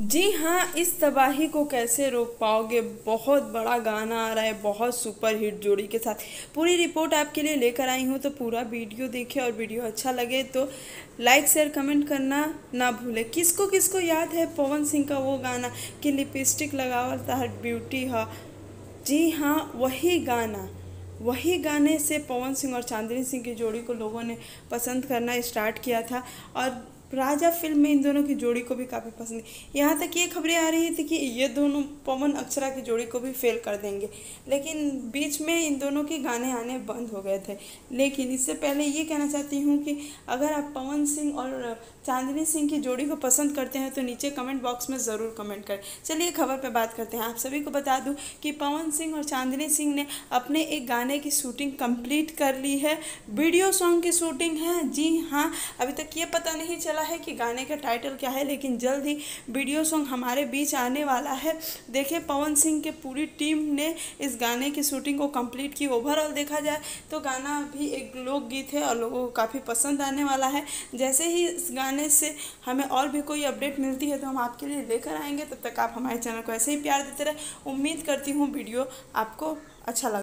जी हाँ इस तबाही को कैसे रोक पाओगे? बहुत बड़ा गाना आ रहा है, बहुत सुपर हिट जोड़ी के साथ। पूरी रिपोर्ट आपके लिए लेकर आई हूँ तो पूरा वीडियो देखें और वीडियो अच्छा लगे तो लाइक, शेयर, कमेंट करना ना भूले। किसको किसको याद है पवन सिंह का वो गाना? कि लिपस्टिक लगावल हर ब्यूटी है। जी हाँ वही गाना। वही गाने से पवन सिंह और चांदनी सिंह की जोड़ी को लोगों ने पसंद करना स्टार्ट किया था। और राजा फ़िल्म में इन दोनों की जोड़ी को भी काफ़ी पसंद है। यहाँ तक ये खबरें आ रही थी कि ये दोनों पवन अक्षरा की जोड़ी को भी फेल कर देंगे। लेकिन बीच में इन दोनों के गाने आने बंद हो गए थे। लेकिन इससे पहले ये कहना चाहती हूँ कि अगर आप पवन सिंह और चांदनी सिंह की जोड़ी को पसंद करते हैं तो नीचे कमेंट बॉक्स में ज़रूर कमेंट करें। चलिए खबर पर बात करते हैं। आप सभी को बता दूँ कि पवन सिंह और चांदनी सिंह ने अपने एक गाने की शूटिंग कंप्लीट कर ली है। वीडियो सॉन्ग की शूटिंग है। जी हाँ अभी तक ये पता नहीं चला वाला है कि गाने का टाइटल क्या है, लेकिन जल्द ही वीडियो सॉन्ग हमारे बीच आने वाला है। देखिए पवन सिंह के पूरी टीम ने इस गाने की शूटिंग को कंप्लीट की। ओवरऑल देखा जाए तो गाना भी एक लोकगीत है और लोगों को काफ़ी पसंद आने वाला है। जैसे ही इस गाने से हमें और भी कोई अपडेट मिलती है तो हम आपके लिए लेकर आएँगे। तब तक आप हमारे चैनल को ऐसे ही प्यार देते रहे। उम्मीद करती हूँ वीडियो आपको अच्छा लगा।